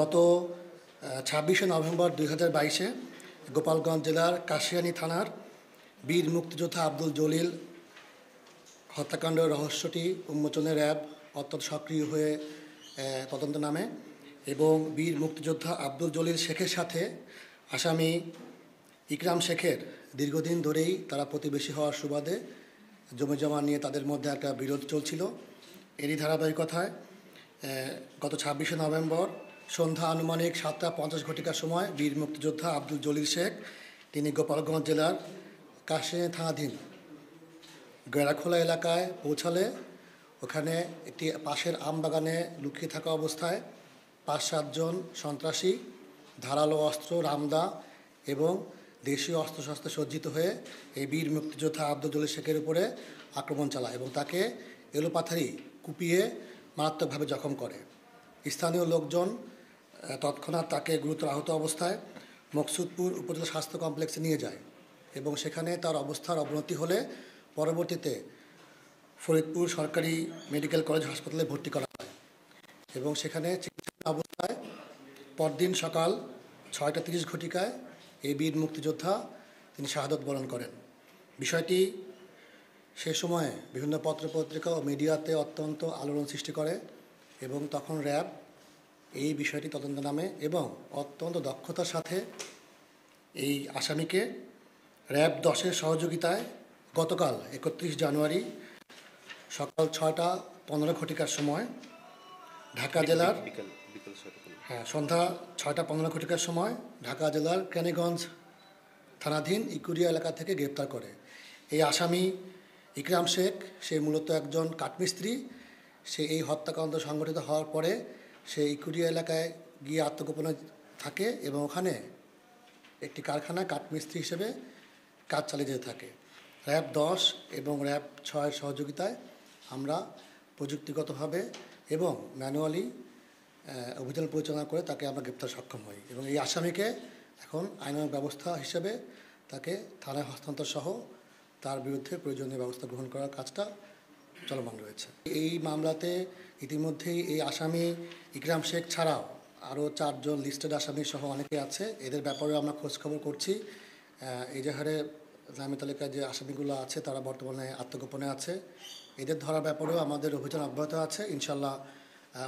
গত ছাব্বিশে নভেম্বর দুই হাজার বাইশে গোপালগঞ্জ জেলার কাশিয়ানী থানার বীর মুক্তিযোদ্ধা আব্দুল জলিল হত্যাকাণ্ড রহস্যটি উন্মোচনের র্যাব অত্যন্ত সক্রিয় হয়ে তদন্ত নামে এবং বীর মুক্তিযোদ্ধা আব্দুল জলিল শেখের সাথে আসামি ইকরাম শেখের দীর্ঘদিন ধরেই তারা প্রতিবেশী হওয়ার সুবাদে জমা নিয়ে তাদের মধ্যে একটা বিরোধ চলছিল। এরই ধারাবাহিকতায় গত ছাব্বিশে নভেম্বর সন্ধ্যা আনুমানিক সাতটা পঞ্চাশ ঘটিকার সময় বীর মুক্তিযোদ্ধা আব্দুল জলিল শেখ, তিনি গোপালগঞ্জ জেলার কাশিয়ানী থানাধীন গেরাখোলা এলাকায় পৌঁছালে ওখানে একটি পাশের আম বাগানে লুকিয়ে থাকা অবস্থায় পাঁচ সাতজন সন্ত্রাসী, ধারালো অস্ত্র, রামদা এবং দেশীয় অস্ত্রশস্ত্রে সজ্জিত হয়ে এই বীর মুক্তিযোদ্ধা আব্দুল শেখের উপরে আক্রমণ চালায় এবং তাকে এলোপাথারি কুপিয়ে মারাত্মকভাবে জখম করে। স্থানীয় লোকজন তৎক্ষণাৎ তাকে গুরুতর আহত অবস্থায় মকসুদপুর উপজেলা স্বাস্থ্য কমপ্লেক্সে নিয়ে যায় এবং সেখানে তার অবস্থার অবনতি হলে পরবর্তীতে ফরিদপুর সরকারি মেডিকেল কলেজ হাসপাতালে ভর্তি করা হয় এবং সেখানে চিকিৎসা অবস্থায় পরদিন সকাল ছয়টা তিরিশ ঘটিকায় এই বীর মুক্তিযোদ্ধা তিনি শাহাদত বরণ করেন। বিষয়টি সে সময়ে বিভিন্ন পত্রপত্রিকা ও মিডিয়াতে অত্যন্ত আলোড়ন সৃষ্টি করে এবং তখন র্যাব এই বিষয়টি তদন্ত নামে এবং অত্যন্ত দক্ষতার সাথে এই আসামিকে র্যাব দশের সহযোগিতায় গতকাল একত্রিশ জানুয়ারি সকাল ছয়টা পনেরো ঘটিকার সময় ঢাকা জেলার। হ্যাঁ সন্ধ্যা ছয়টা পনেরো ঘটিকার সময় ঢাকা জেলার কেনেগঞ্জ থানাধীন ইকুরিয়া এলাকা থেকে গ্রেপ্তার করে এই আসামি ইকরাম শেখ সে মূলত একজন কাঠমিস্ত্রি সে এই হত্যাকাণ্ড সংগঠিত হওয়ার পরে সে ইকুরিয়া এলাকায় গিয়ে আত্মগোপনে থাকে এবং ওখানে একটি কারখানায় কাঠমিস্ত্রি হিসেবে কাজ চালিয়ে যেতে থাকে। র্যাব দশ এবং র্যাব ছয়ের সহযোগিতায় আমরা প্রযুক্তিগতভাবে এবং ম্যানুয়ালি অভিযান পরিচালনা করে তাকে আমরা গ্রেপ্তার সক্ষম হই এবং এই আসামিকে এখন আইনানুগ ব্যবস্থা হিসেবে তাকে থানায় হস্তান্তর সহ তার বিরুদ্ধে প্রয়োজনীয় ব্যবস্থা গ্রহণ করার কাজটা চলমান রয়েছে। এই মামলাতে ইতিমধ্যেই এই আসামি ইকরাম শেখ ছাড়াও আরও চারজন লিস্টেড আসামি সহ অনেকে আছে। এদের ব্যাপারেও আমরা খোঁজখবর করছি। এজাহারে এই যে হারে জামি তালিকায় যে আসামিগুলো আছে, তারা বর্তমানে আত্মগোপনে আছে। এদের ধরার ব্যাপারেও আমাদের অভিযান অব্যাহত আছে। ইনশাল্লাহ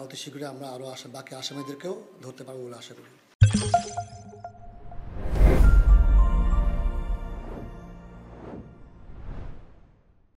অতি শীঘ্রই আমরা আরও আসা বাকি আসামিদেরকেও ধরতে পারব বলে আশা করি।